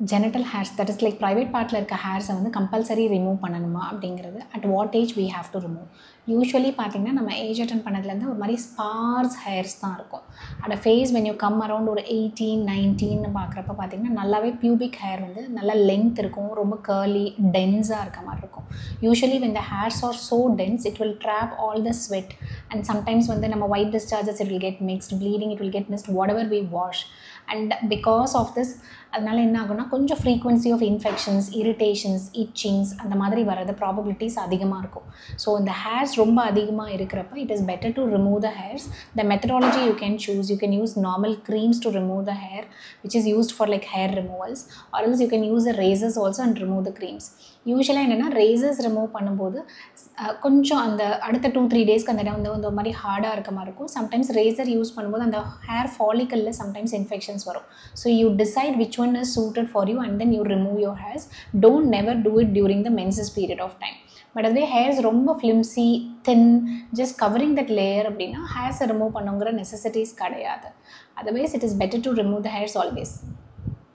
Genital hairs that is like private பார்ட்டில் இருக்க ஹேர்ஸை வந்து கம்பல்சரி ரிமூவ் பண்ணணுமா அப்படிங்கிறது at what age we have to remove usually பார்த்தீங்கன்னா நம்ம ஏஜ் அட்டன் பண்ணதுலேருந்து ஒரு மாதிரி ஸ்பார்ஸ் ஹேர்ஸ் தான் இருக்கும். At phase when you come around ஒரு எயிட்டீன் நைன்டீன்னு பார்க்குறப்ப பார்த்தீங்கன்னா நல்லாவே பியூபிக் ஹேர் வந்து நல்லா லென்த் இருக்கும் ரொம்ப கேர்லி டென்ஸாக இருக்க மாதிரி இருக்கும் usually when the hairs are so dense it will trap all the sweat and sometimes வந்து நம்ம white discharges it will get mixed bleeding it will get missed whatever we wash and because of this அதனால என்ன ஆகும்னா கொஞ்சம் frequency of infections irritations itchings அந்த மாதிரி வரது probabilities அதிகமாக இருக்கும். ஸோ இந்த ஹேர்ஸ் ரொம்ப அதிகமாக இருக்கிறப்ப it is better to remove the hairs the methodology you can choose you can use normal creams to remove the hair which is used for like hair removals or else you can use the razors also and remove the creams யூஸ்வலாக என்னென்னா razors remove பண்ணும்போது கொஞ்சம் அந்த அடுத்த two three டேஸ்க்கு அந்த வந்து இந்த ஒரு மாதிரி ஹார்டாக இருக்க மாதிரி இருக்கும். சம்டைம்ஸ் ரேசர் யூஸ் பண்ணும்போது அந்த ஹேர் ஃபாலிக்கலில் சம்டைம்ஸ் இன்ஃபெக்ஷன்ஸ் வரும். So you decide which one is suited for you and then you remove your hairs don't never do it during the menses period of time but அதுவே hairs ரொம்ப flimsy thin just covering that layer அப்படின்னா ஹேர்ஸை remove பண்ணுங்கிற necessities கிடையாது. Otherwise it is better to remove the hairs always